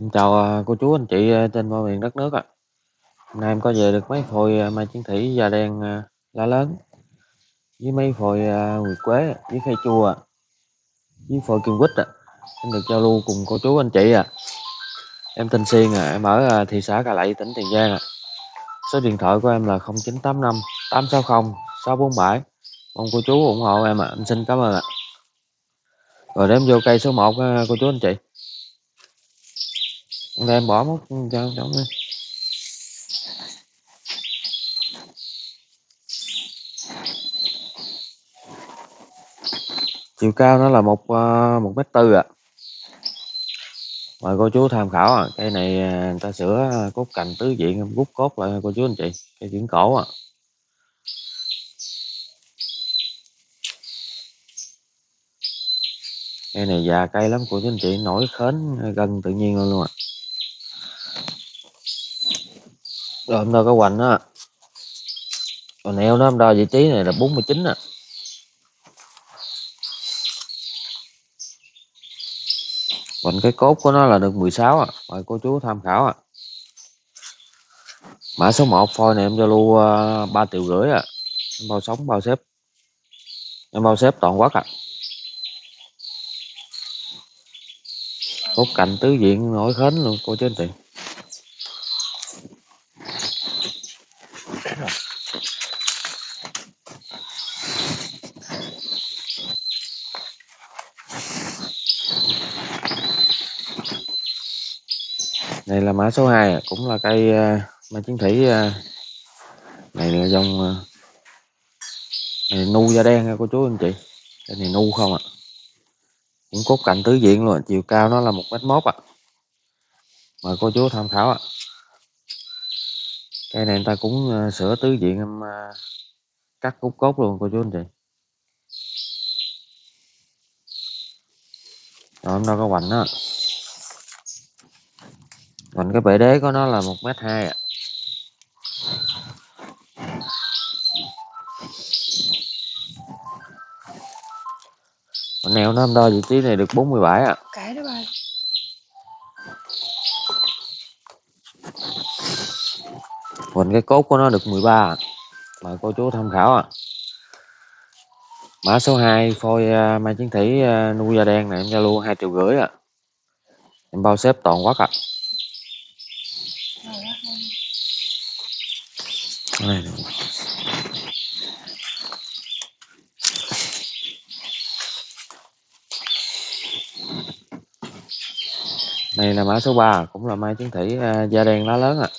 Em chào à, cô chú anh chị à, trên mọi miền đất nước ạ. Hôm nay em có về được mấy phôi à, mai chiến thủy da đen lá lớn với mấy phôi nguyệt quế với khay chua với phôi kim quýt ạ. Em được giao lưu cùng cô chú anh chị ạ. Em tên xuyên à, em ở thị xã Cà Lậy tỉnh Tiền Giang ạ. Số điện thoại của em là 0985 860 647. Mong cô chú ủng hộ em ạ. Em xin cảm ơn ạ. Rồi để em vô cây số 1 cô chú anh chị. Để em bỏ mất cho cho đi. chiều cao nó là một ờ, một mét tư ạ. Mời cô chú tham khảo à. cây này ờ, người ta sửa ờ, cốt cành tứ diện em rút cốt lại cô chú anh chị. Cây chuyển cổ ạ. Cây này già cây lắm, cô chú anh chị. Nổi khến, gần tự nhiên luôn luôn ạ. Rồi hôm nay có hoành á còn neo nó hôm đo vị trí này là 49 ạ Vành cái cốt của nó là được 16 ạ. À. Mời cô chú tham khảo. À. Mã số 1 phôi này em cho lưu ờ, uh, 3 triệu rưỡi. À. Em bao sống bao xếp. Em bao xếp toàn quốc. À. Cốt cạnh tứ diện nổi khến luôn cô chú anh chị. Mã số 2 à, cũng là cây à, uh, mai chiến thủy uh, à, này là dòng uh, này nu da đen nha cô chú anh chị. Cái này nu không ạ. À. cũng cốt cạnh tứ diện luôn chiều cao nó là một mét mốt ạ. Mời cô chú tham khảo ạ. Cây này người ta cũng uh, sửa tứ diện em uh, cắt cốt cốt luôn cô chú anh chị. Rồi hôm có hoành đó còn cái bệ đế của nó là một mét hai ạ. Còn neo nó đo vị trí này được 47 ạ. Cái đó ba còn cái cốt của nó được 13 mời cô chú tham khảo ạ. Mã số 2 phôi uh, mai chiến thủy uh, nuôi da đen này em giao lưu hai triệu rưỡi ạ. Em bao xếp toàn quốc ạ này này là mã số 3 cũng là mai chiến thủy uh, da đen lá lớn ạ à.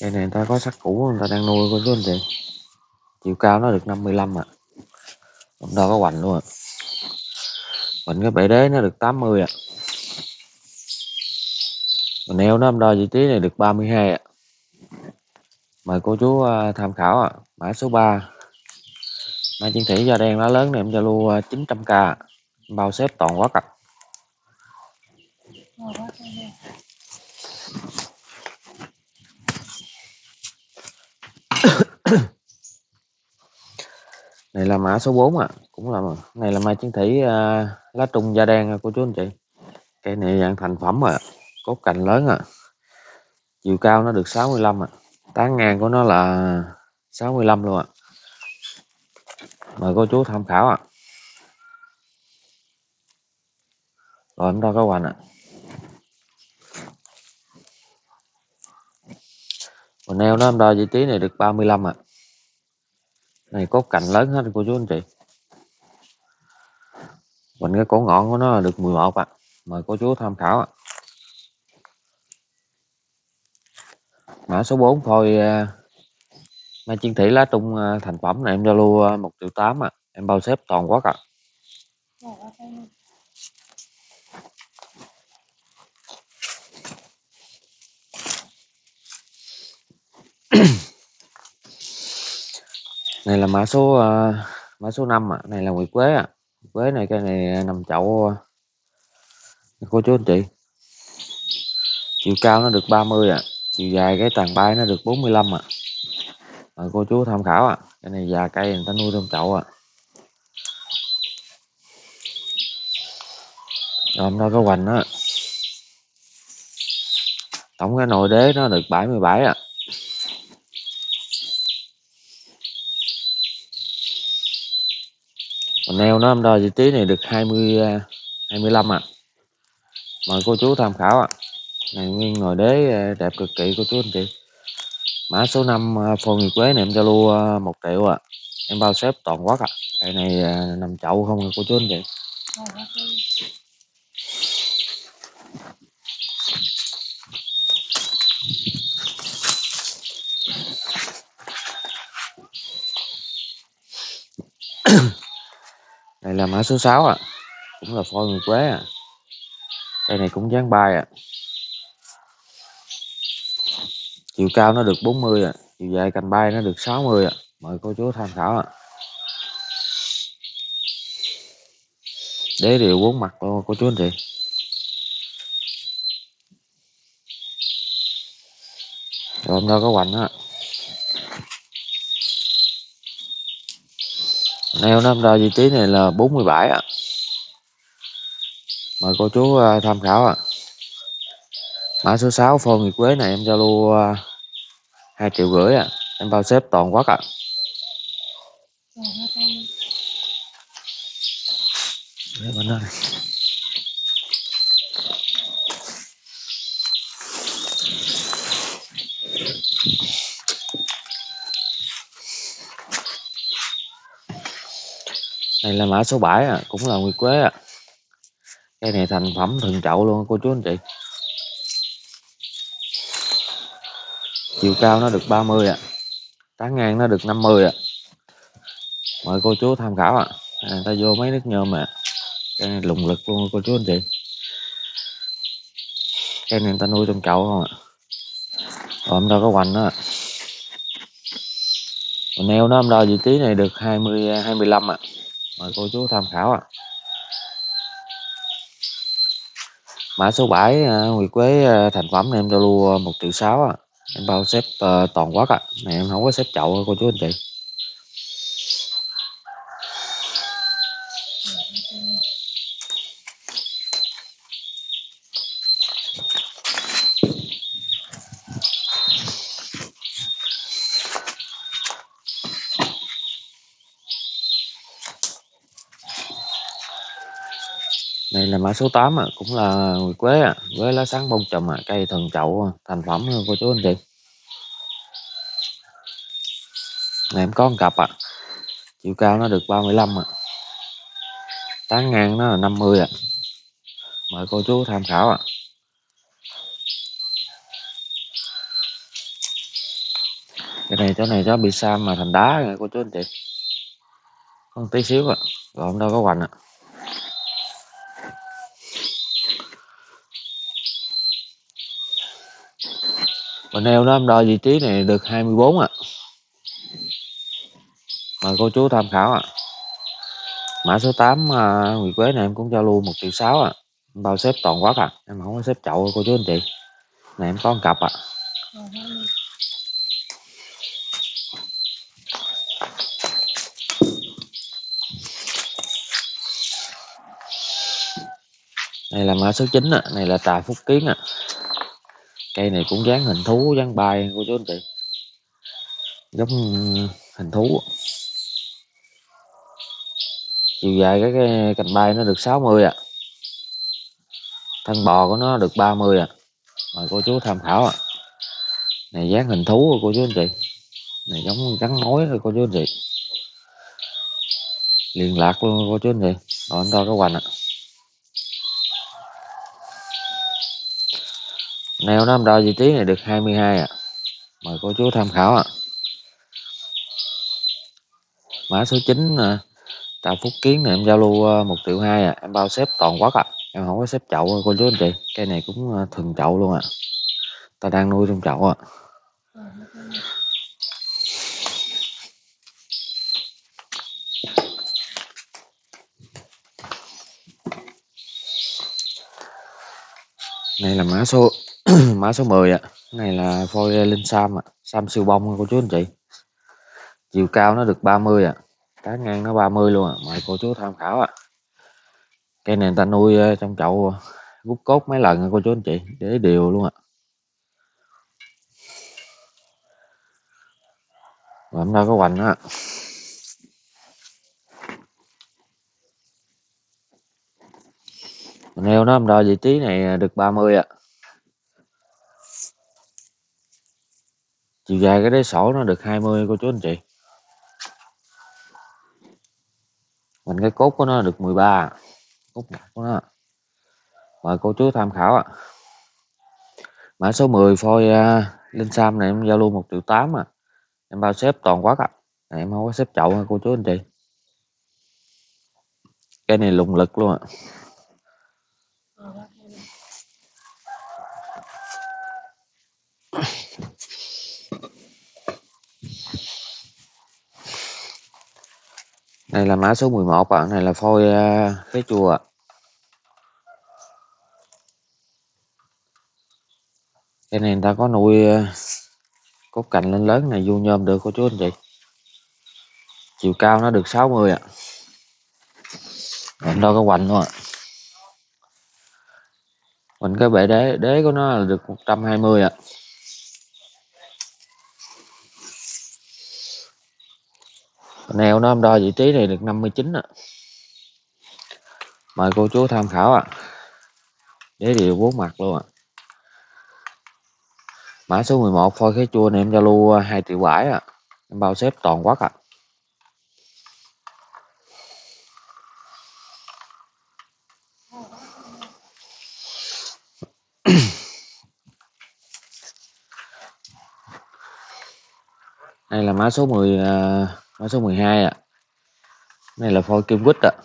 Đây này người ta có sắc cũ người ta đang nuôi của anh chị chiều cao nó được 55 ạ à. hôm đó có hoành luôn ạ à. Mình cái bể đế nó được 80 ạ à. Mình eo nó đo vị trí này được 32 ạ. À. Mời cô chú ờ, tham khảo ạ. Mã số 3. Mai chiến thủy da đen lá lớn này em giao lưu ờ, 900k. Bao xếp toàn quốc ạ. này là mã số 4 ạ. À. Cũng là này là mai chiến thủy uh, ờ, lá trung da đen cô chú anh chị. Cây này dạng thành phẩm ạ à. cốt cành lớn à chiều cao nó được 65 à tán ngang của nó là 65 luôn ạ mời cô chú tham khảo ạ rồi chúng ta có hoành ạ mình neo nó em đo vị trí này được 35 ạ à. này, cốt cành lớn hết cô chú anh chị mình cái cổ ngọn của nó là được 11 ạ à. mời cô chú tham khảo ạ à. Mã số 4 thôi uh, mai chiến thủy lá trung uh, thành phẩm này em giao lưu à, uh, 1 triệu 8 à. em bao xếp toàn quốc ạ à. này là mã số uh, mã số 5 ạ à. này là nguyệt quế ạ à. quế này cái này nằm chậu cô chú anh chị chiều cao nó được 30 ạ à chiều dài cái tàn bay nó được 45 ạ à. mời cô chú tham khảo ạ à. cái này già cây người ta nuôi trong chậu ạ à. rồi, hôm nay có hoành á tổng cái nồi đế nó được 77 ạ à Mình neo nó đo vị trí này được 20 25 à, ạ à mời cô chú tham khảo ạ à này nguyên nồi đế ờ, đẹp cực kỳ của chú anh chị. Mã số 5 à, ờ, phô nhiệt quế này em Zalo ờ, một triệu à em bao xếp toàn quốc à cái này nằm chậu không à, cô chú anh chị. Đây là mã số 6 à cũng là phôi người quế à cây này cũng dáng bay à chiều cao nó được 40 à chiều dài cành bay nó được 60 à mời cô chú tham khảo à đế đều bốn mặt luôn, cô chú anh chị rồi, hôm nay có hoành á neo nó đo vị trí này là 47 ạ à. mời cô chú à, tham khảo ạ à mã số 6 phone nhiệt quế này em zalo à, hai triệu rưỡi à em bao xếp toàn quốc ạ à. Để bên đó này. đây là mã số 7 à, cũng là nguyệt quế à. cây này thành phẩm thượng chậu luôn cô chú anh chị chiều cao nó được 30 à tán ngang nó được 50 à mời cô chú tham khảo à, à ta vô mấy nước nhôm à cái này lùng lực luôn cô chú anh chị. Cái này người ta nuôi trong chậu không ạ? À. rồi em đâu có hoành đó còn neo nó em đo vị trí này được 20 25 ạ. À mời cô chú tham khảo ạ. À. mã số 7 à, Nguyệt Quế à, thành phẩm này em cho lưu 1 triệu sáu à em bao xếp uh, ờ, toàn quốc ạ à. này em không có xếp chậu cô chú anh chị Đây là mã số 8 à, cũng là nguyệt quế à, với lá sáng bông chùm à, cây thần chậu à, thành phẩm luôn cô chú anh chị. Này em có một cặp à, chiều cao nó được 35 à, tán ngang nó là 50 à. Mời cô chú tham khảo à. Cái này chỗ này nó bị sam mà thành đá nha cô chú anh chị. Con tí xíu à, rồi không đâu có hoành à. Mình neo nó đo vị trí này được 24 ạ. À. Mời cô chú tham khảo ạ. À. Mã số 8 à, Nguyệt Quế này em cũng cho luôn 1 triệu 6 ạ. À. Bao xếp toàn quốc à. Em không có xếp chậu cô chú anh chị. Này em có một cặp ạ. À. Đây là mã số 9 ạ, à. này là trà phúc kiến ạ. À cây này cũng dáng hình thú dáng bay cô chú anh chị giống hình thú chiều dài cái, cái cành bay nó được 60 ạ à. thân bò của nó được 30 ạ à. mời cô chú tham khảo ạ à. này dáng hình thú cô chú anh chị này giống gắn mối rồi cô chú anh chị liên lạc luôn cô chú anh chị rồi anh đo cái hoành ạ à. Neo nó đo vị trí này được 22 ạ à. mời cô chú tham khảo ạ à. mã số 9 à, Tạ Phúc Kiến này em giao lưu à, 1 triệu 2 à. em bao xếp toàn quốc ạ à. em không có xếp chậu cô chú anh chị cây này cũng à, thường chậu luôn ạ à. ta đang nuôi trong chậu ạ à. này là mã số mã số 10 ạ. À. Này là phôi ờ, linh sam ạ, à. sam siêu bông cô chú anh chị. Chiều cao nó được 30 ạ. À. Cá ngang nó 30 luôn ạ, à. mời cô chú tham khảo ạ. À. Cây này người ta nuôi ờ, trong chậu ờ, rút cốt mấy lần cô chú anh chị để đều luôn ạ. À. Và hôm nay có hoành đó ạ. À. neo nó đo vị trí này được 30 ạ à. Chiều dài cái đế sổ nó được 20 cô chú anh chị. Mình cái cốt của nó được 13. Cốt mặt của nó. Mời cô chú tham khảo ạ. Mã số 10 phôi uh, Linh Sam này em giao lưu 1 triệu 8 à. Em bao xếp toàn quốc ạ. À. Em không có xếp chậu nha cô chú anh chị. Cái này lùng lực luôn ạ. À. Này là mã số 11 bạn, này là phôi uh, chùa. Cái này người ta có nuôi à, cốt cành lên lớn này vô nhôm được cô chú anh chị. Chiều cao nó được 60 ạ. À. Em đo cái hoành luôn ạ. Mình cái bệ đế đế của nó là được 120 ạ. À. neo nó đo vị trí này được 59 ạ. Mời cô chú tham khảo ạ. À. Đế điều bốn mặt luôn ạ. À. Mã số 11 phôi khế chua này em Zalo 2 triệu bãi ạ. À. Em bao xếp toàn quốc ạ. À. đây là mã số 10 mã số 12 ạ à. này là phôi kim quýt ạ à.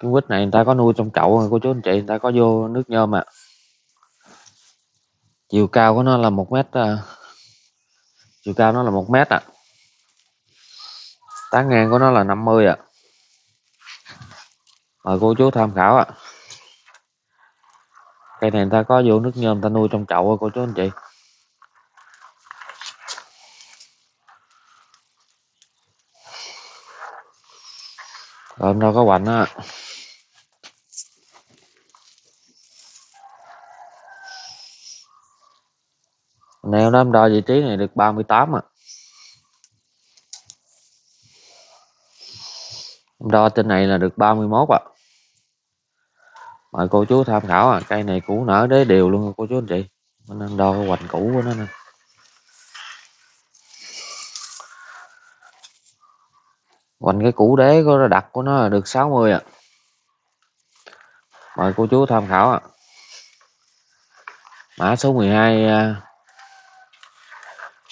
kim quýt này người ta có nuôi trong chậu cô chú anh chị người ta có vô nước nhôm ạ à. chiều cao của nó là một mét uh, chiều cao nó là một mét ạ à. tán ngang của nó là 50 ạ à. mời cô chú tham khảo ạ à. cây này người ta có vô nước nhôm người ta nuôi trong chậu cô chú anh chị Ờ, hôm đâu có bệnh á. Neo nó đo vị trí này được 38 à. Đo trên này là được 31 ạ. À. Mời cô chú tham khảo à, cây này cũ nở đế đều luôn cô chú anh chị. Mình đang đo hoành cũ của nó nè. Quanh cái củ đế có đặt của nó là được 60 ạ. À. Mời cô chú tham khảo ạ. À. Mã số 12 à,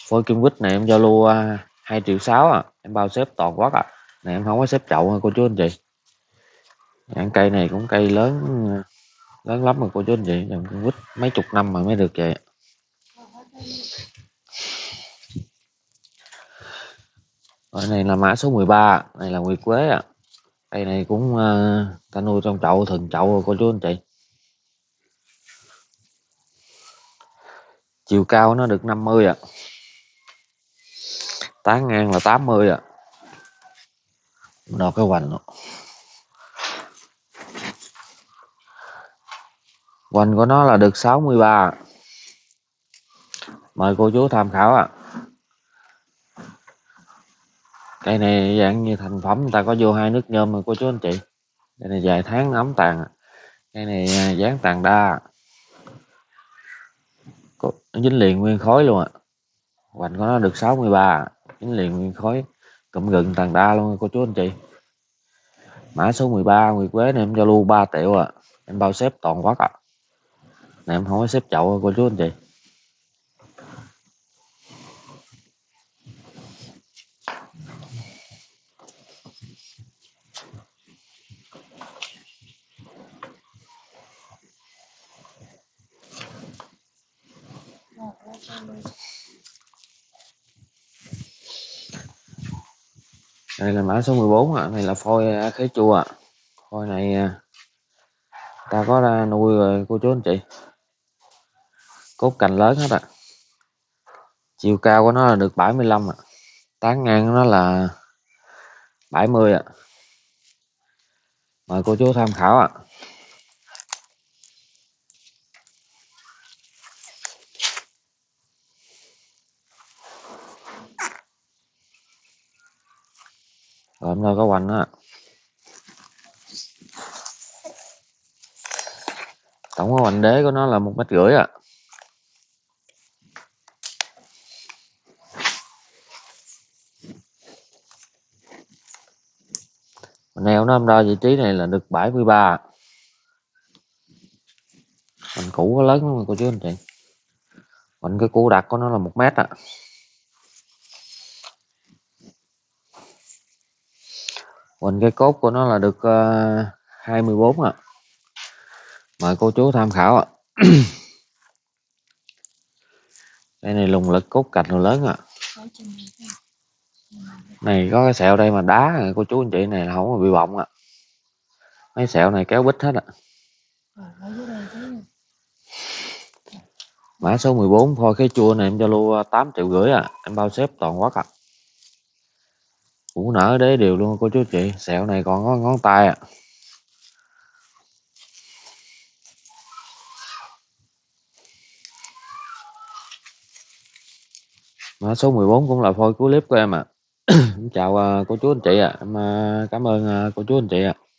phôi kim quýt này em giao lưu à, 2 triệu 6 à. Em bao xếp toàn quốc ạ à. Này em không có xếp chậu hả cô chú anh chị. Nhãn cây này cũng cây lớn lớn lắm mà cô chú anh chị. Dòng quýt mấy chục năm mà mới được vậy. Ờ, ở này là mã số 13, này là nguyệt quế ạ. À. Cây này cũng uh, ta nuôi trong chậu thường chậu rồi cô chú anh chị. Chiều cao nó được 50 ạ. À. Tán ngang là 80 ạ. À. Đo cái hoành nó. Hoành của nó là được 63. Mời cô chú tham khảo ạ. À cây này dạng như thành phẩm người ta có vô hai nước nhôm mà cô chú anh chị. Cây này vài tháng ấm tàn à. cây này à, dán tàn đa. Có, dính liền nguyên khối luôn ạ à. hoành của nó được 63 à. dính liền nguyên khối cụm gừng tàn đa luôn cô chú anh chị. Mã số 13 Nguyệt Quế này em cho lưu 3 triệu à. Em bao xếp toàn quốc ạ à. này em không có xếp chậu cô chú anh chị. Đây là mã số 14 ạ à. này là phôi à, khế chua ạ à. phôi này à, ta có ra nuôi rồi, cô chú anh chị cốt cành lớn hết ạ à. chiều cao của nó là được 75 ạ à. tán ngang của nó là 70 ạ à. mời cô chú tham khảo ạ à. Ờ, hôm nay có quanh á. Tổng cái hoành đế của nó là một mét rưỡi à neo nó đo vị trí này là được 73 mình cũ có lớn không cô chú anh chị. Mình cái cũ đặt của nó là một mét à mình cái cốt của nó là được uh, ờ, 24 à mời cô chú tham khảo ạ. Đây này lùng lực cốt cạch rồi lớn ạ. Này có cái sẹo đây mà đá cô chú anh chị này là không bị bọng ạ. Mấy sẹo này kéo bít hết ạ. Mã số 14 phôi cái chua này em cho lưu ờ, 8 triệu rưỡi à em bao xếp toàn quốc ạ. à cũng nở đế đều luôn, cô chú chị sẹo này còn có ngón tay ạ à. Mã số 14 cũng là phôi cuối clip của em ạ. À. chào cô chú anh chị ạ. À. Em cảm ơn à, cô chú anh chị ạ. À.